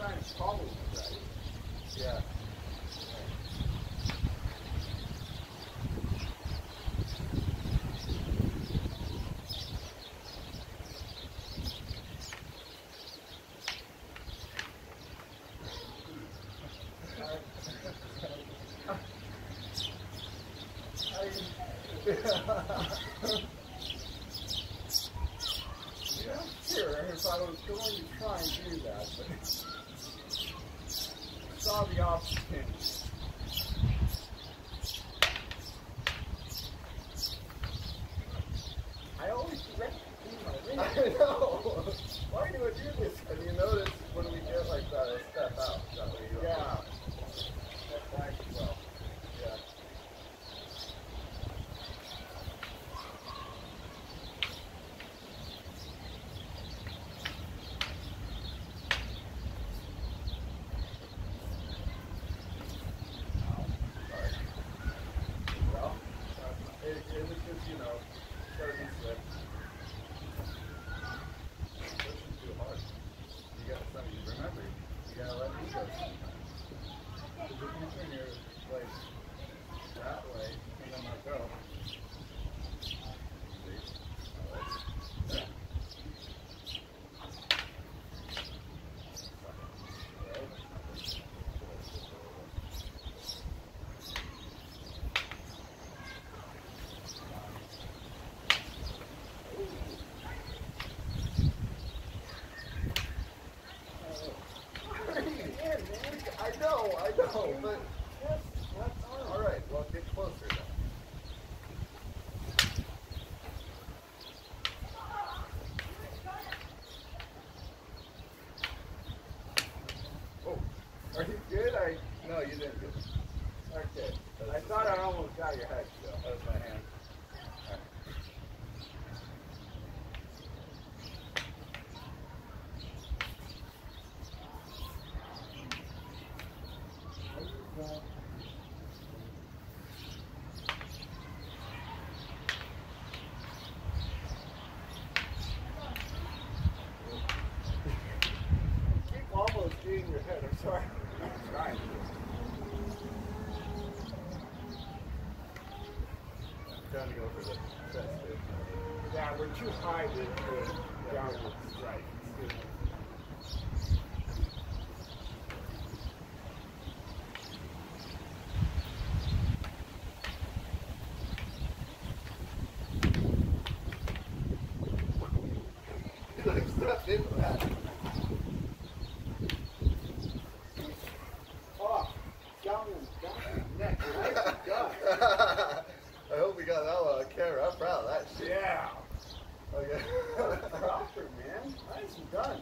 French column, right? Yeah. yeah, sure. If I was going to try and do that, but. saw the opportunity. I always forget to do my ring. I know. Why do I do this? And you notice when we get like that, I step out. That way you don't Yeah. step back as well. Yeah. Ow, sorry. Well, uh, it, it was just, you know, to slip. Pushing too hard. You got something, remember, you gotta let me go sometimes. Because if you turn your legs that way, and then let go. See? Yeah. I know, I know, but all right. Well, get closer then. Oh, are you good? I no, you didn't. Okay, I thought I almost got your head. That was my hand. All right. Keep almost getting I'm. Trying to. Go for the fit. Yeah, we're too high to to downward. Right. Like stuff into that. Oh, downward, downward neck. Nice done. I hope we got that one on camera. I'm proud of that shit. Yeah. Okay. Proper, man. Nice and done.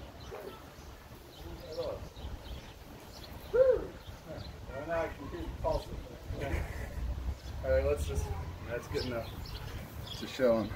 Woo. Well, now I can hear the pulse. All right, let's just. That's good enough to show him.